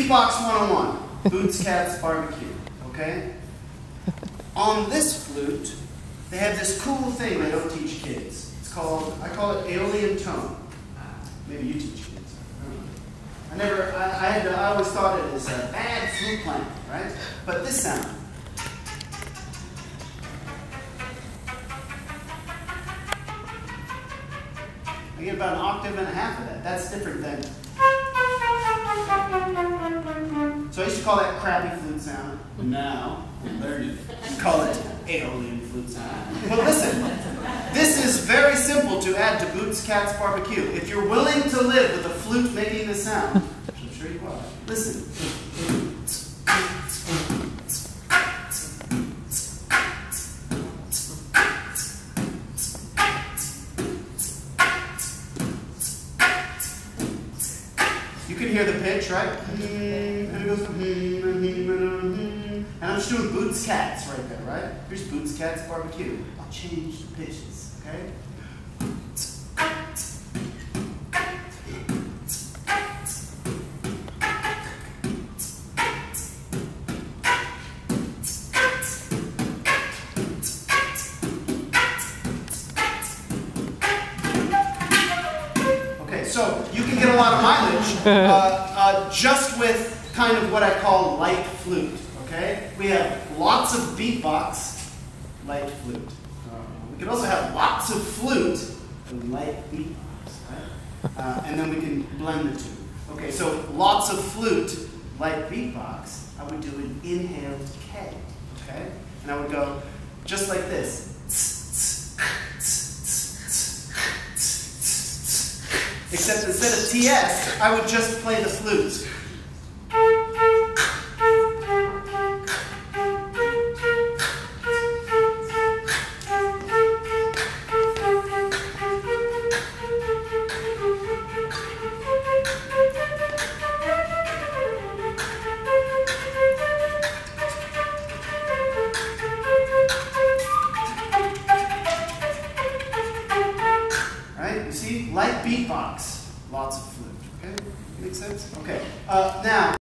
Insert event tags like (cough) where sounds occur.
Beatbox 101, Boots Cats Barbecue, okay? On this flute, they have this cool thing they don't teach kids. It's called, I call it Aeolian tone. Maybe you teach kids. I, I never, I, I, had to, I always thought it as a bad flute playing, right? But this sound. I get about an octave and a half of that. That's different than. Used to call that crappy flute sound. Now, I'm learning. Call it Aeolian flute sound. But listen, this is very simple to add to Boots Cats Barbecue. If you're willing to live with a flute making the sound, which I'm sure you are, listen. You can hear the pitch, right? And it goes, and I'm just doing Boots Cats right there, right? Here's Boots Cats Barbecue. I'll change the pitches, okay? So you can get a lot of mileage (laughs) uh, uh, just with kind of what I call light flute. Okay, we have lots of beatbox, light flute. We can also have lots of flute and light beatbox, right? Uh, and then we can blend the two. Okay, so lots of flute, light beatbox. I would do an inhaled K. Okay, and I would go just like this. Except instead of TS, I would just play the flute. beatbox lots of flute. Okay? Make sense? Okay. Uh, now,